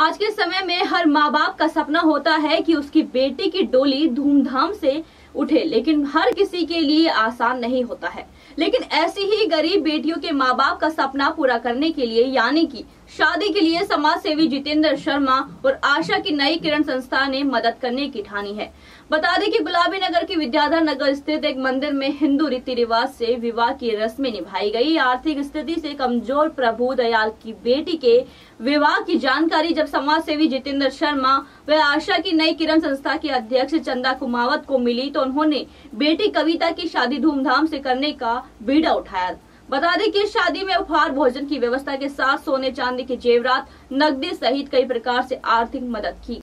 आज के समय में हर माँ बाप का सपना होता है कि उसकी बेटी की डोली धूमधाम से उठे, लेकिन हर किसी के लिए आसान नहीं होता है। लेकिन ऐसी ही गरीब बेटियों के माँ बाप का सपना पूरा करने के लिए, यानी कि शादी के लिए समाज सेवी जितेंद्र शर्मा और आशा की नई किरण संस्था ने मदद करने की ठानी है। बता दें कि गुलाबी नगर के विद्याधर नगर स्थित एक मंदिर में हिंदू रीति रिवाज से विवाह की रस्में निभाई गई। आर्थिक स्थिति से कमज़ोर प्रभु दयाल की बेटी के विवाह की जानकारी जब समाज सेवी जितेंद्र शर्मा व आशा की नई किरण संस्था के अध्यक्ष चंदा कुमावत को मिली तो उन्होंने बेटी कविता की शादी धूमधाम से करने का बीड़ा उठाया। बता दें कि शादी में उपहार, भोजन की व्यवस्था के साथ सोने चांदी के जेवरात नकदी सहित कई प्रकार से आर्थिक मदद की।